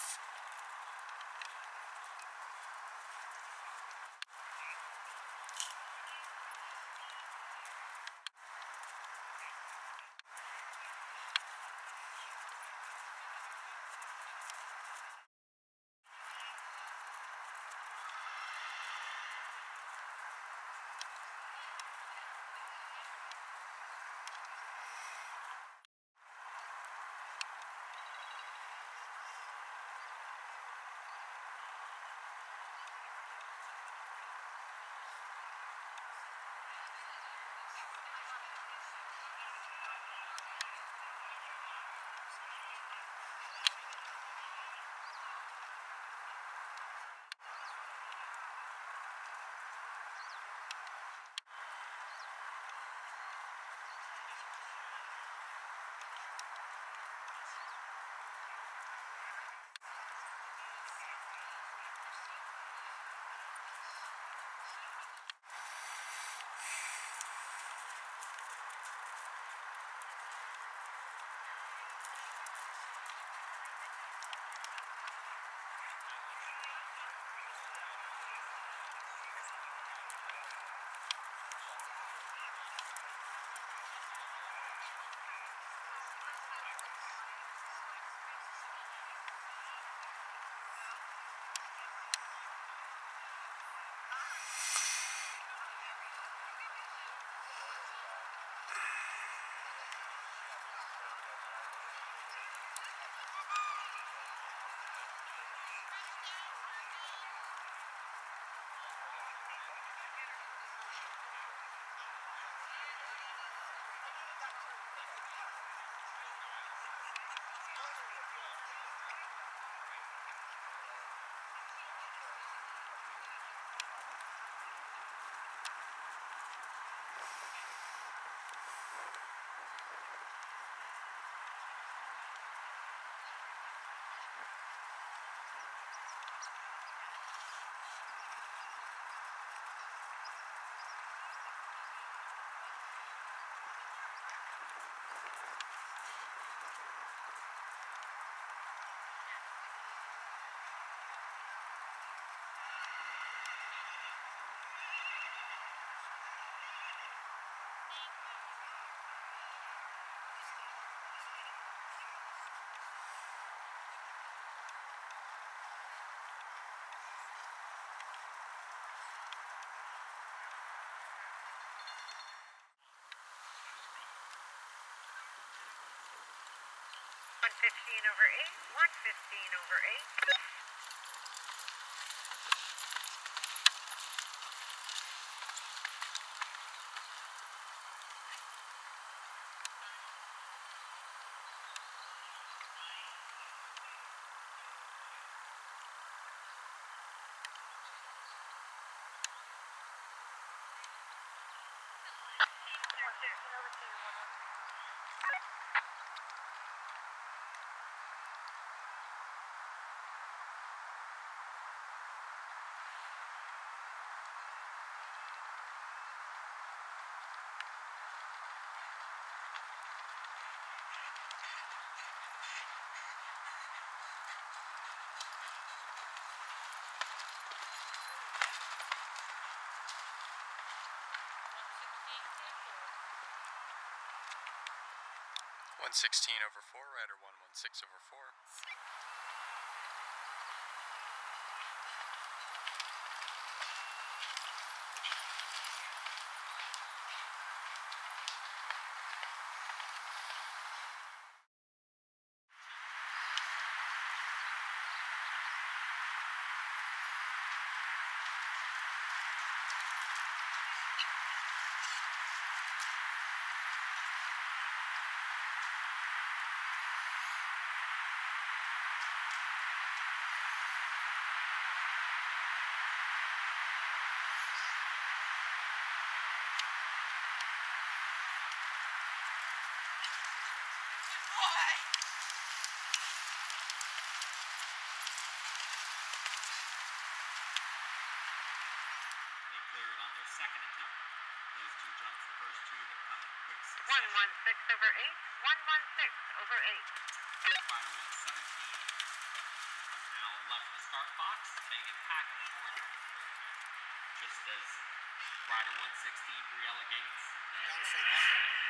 Yes. 15 over 8, 115 over 8. 116 over 4, right, or 116 over 4. why. They cleared on their second attempt. Those two jumps, the first two that come in quick succession. 116 over 8, 116 over 8. Final win 17. Now left the start box, Megan Packard toward just as rider 116, Briella Gates, and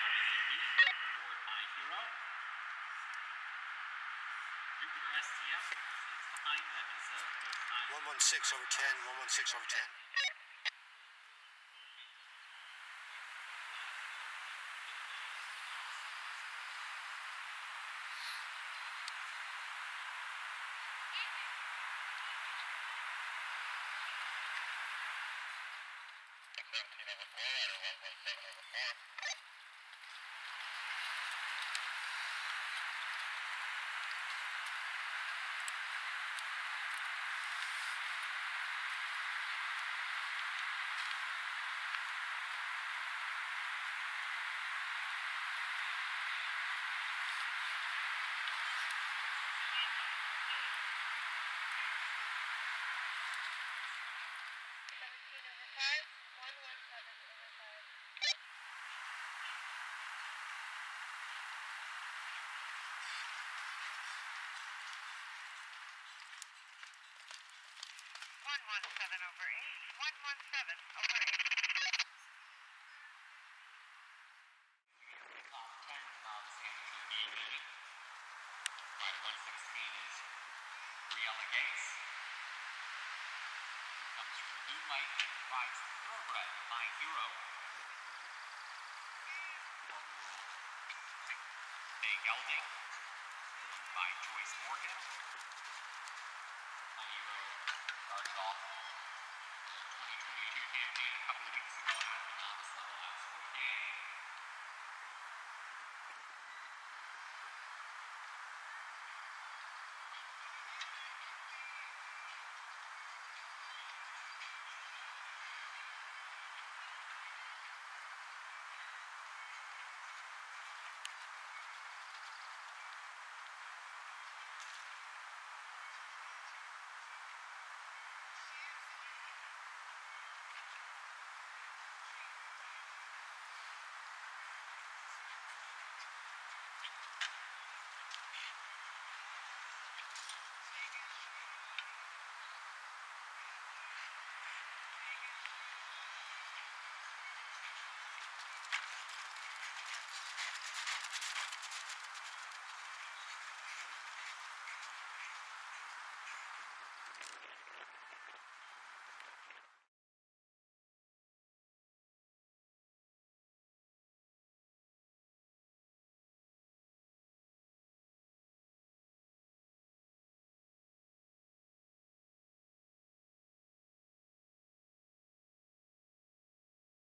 116 over 10, 116 over 10. Over 4, One one seven over eight, one one seven over eight. Top 10 of this amateur B meeting. 116 is Briella Gates. Who comes from Moon and rides thoroughbred My Hero. Bay Gelding, by Joyce Morgan.